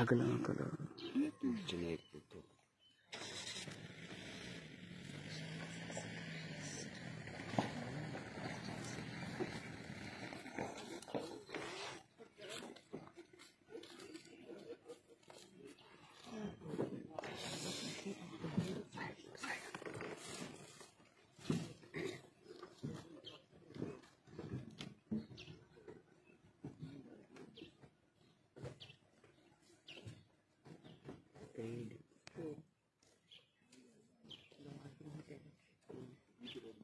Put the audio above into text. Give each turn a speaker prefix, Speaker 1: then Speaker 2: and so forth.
Speaker 1: अगला अगला paid